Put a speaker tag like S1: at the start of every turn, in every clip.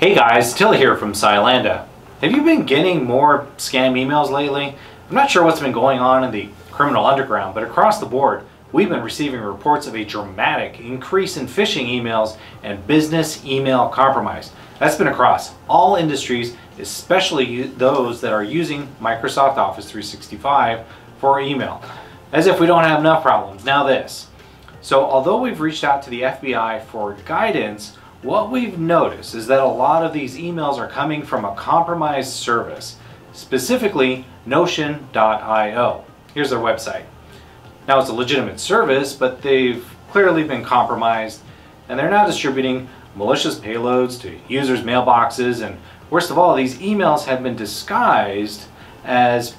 S1: Hey guys, Till here from Cylanda. Have you been getting more scam emails lately? I'm not sure what's been going on in the criminal underground, but across the board, we've been receiving reports of a dramatic increase in phishing emails and business email compromise. That's been across all industries, especially those that are using Microsoft Office 365 for email. As if we don't have enough problems. Now this. So although we've reached out to the FBI for guidance, what we've noticed is that a lot of these emails are coming from a compromised service, specifically Notion.io. Here's their website. Now it's a legitimate service, but they've clearly been compromised and they're now distributing malicious payloads to users' mailboxes and worst of all, these emails have been disguised as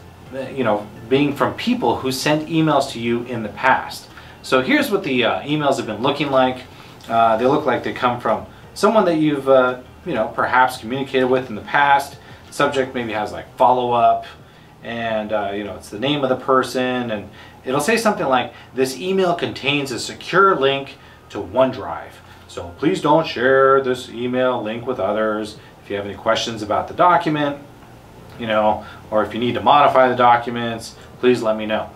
S1: you know, being from people who sent emails to you in the past. So here's what the uh, emails have been looking like. Uh, they look like they come from someone that you've, uh, you know, perhaps communicated with in the past. subject maybe has like follow-up and, uh, you know, it's the name of the person and it'll say something like, this email contains a secure link to OneDrive. So please don't share this email link with others. If you have any questions about the document, you know, or if you need to modify the documents, please let me know.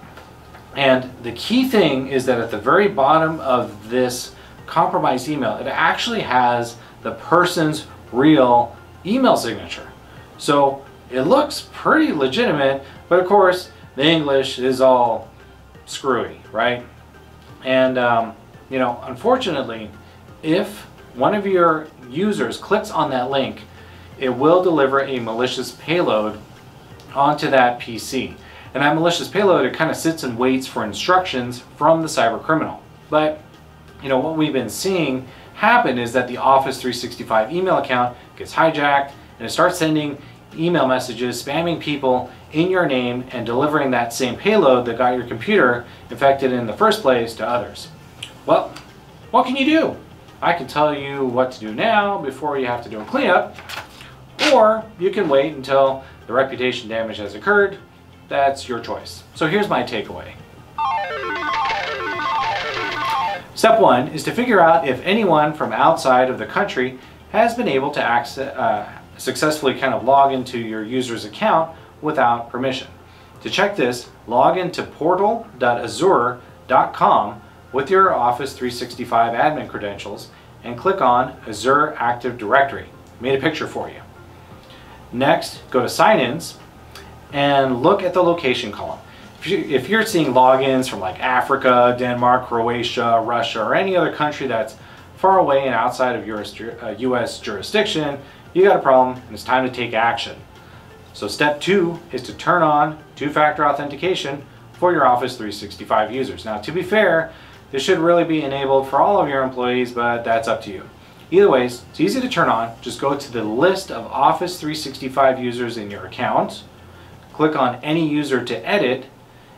S1: And the key thing is that at the very bottom of this compromised email, it actually has the person's real email signature. So it looks pretty legitimate, but of course the English is all screwy, right? And um, you know, unfortunately, if one of your users clicks on that link, it will deliver a malicious payload onto that PC. And that malicious payload, it kind of sits and waits for instructions from the cyber criminal. But, you know, what we've been seeing happen is that the Office 365 email account gets hijacked and it starts sending email messages, spamming people in your name and delivering that same payload that got your computer infected in the first place to others. Well, what can you do? I can tell you what to do now before you have to do a cleanup, or you can wait until the reputation damage has occurred that's your choice. So here's my takeaway. Step one is to figure out if anyone from outside of the country has been able to access, uh, successfully kind of log into your user's account without permission. To check this, log into portal.azure.com with your Office 365 admin credentials and click on Azure Active Directory. Made a picture for you. Next, go to Sign-ins and look at the location column. If, you, are seeing logins from like Africa, Denmark, Croatia, Russia, or any other country that's far away and outside of US, US uh, jurisdiction, you got a problem and it's time to take action. So step two is to turn on two-factor authentication for your Office 365 users. Now to be fair, this should really be enabled for all of your employees, but that's up to you. Either ways, it's easy to turn on. Just go to the list of Office 365 users in your account, click on any user to edit,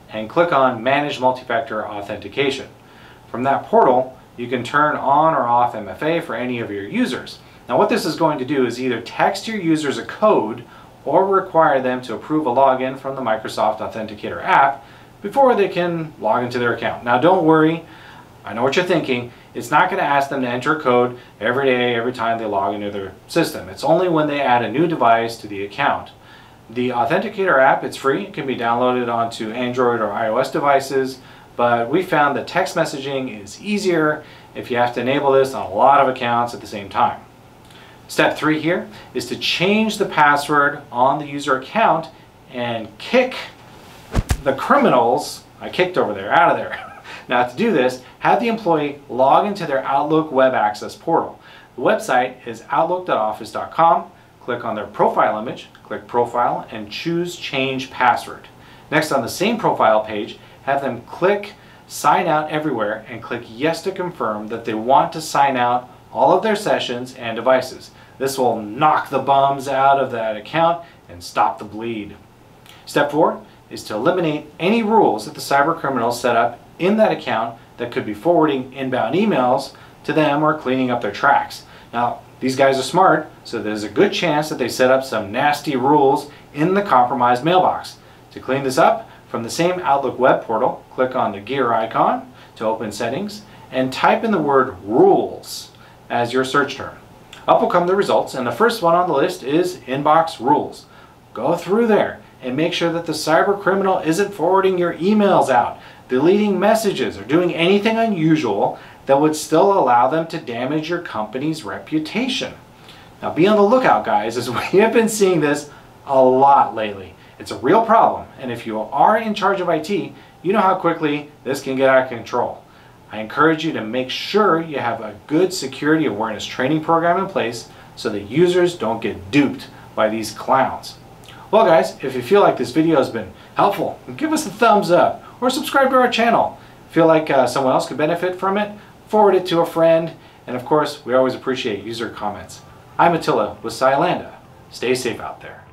S1: and click on Manage Multi-Factor Authentication. From that portal, you can turn on or off MFA for any of your users. Now what this is going to do is either text your users a code or require them to approve a login from the Microsoft Authenticator app before they can log into their account. Now don't worry, I know what you're thinking, it's not going to ask them to enter a code every day, every time they log into their system. It's only when they add a new device to the account. The Authenticator app, it's free. It can be downloaded onto Android or iOS devices, but we found that text messaging is easier if you have to enable this on a lot of accounts at the same time. Step three here is to change the password on the user account and kick the criminals, I kicked over there, out of there. now to do this, have the employee log into their Outlook web access portal. The website is outlook.office.com Click on their profile image, click Profile, and choose Change Password. Next on the same profile page, have them click Sign Out Everywhere and click Yes to confirm that they want to sign out all of their sessions and devices. This will knock the bums out of that account and stop the bleed. Step 4 is to eliminate any rules that the cyber criminals set up in that account that could be forwarding inbound emails to them or cleaning up their tracks. Now, these guys are smart, so there's a good chance that they set up some nasty rules in the compromised mailbox. To clean this up, from the same Outlook web portal, click on the gear icon to open settings and type in the word rules as your search term. Up will come the results, and the first one on the list is inbox rules. Go through there and make sure that the cyber criminal isn't forwarding your emails out, deleting messages, or doing anything unusual that would still allow them to damage your company's reputation. Now be on the lookout guys as we have been seeing this a lot lately. It's a real problem and if you are in charge of IT, you know how quickly this can get out of control. I encourage you to make sure you have a good security awareness training program in place so that users don't get duped by these clowns. Well guys, if you feel like this video has been helpful, give us a thumbs up or subscribe to our channel. Feel like uh, someone else could benefit from it? Forward it to a friend. And of course, we always appreciate user comments. I'm Attila with Cylanda. Stay safe out there.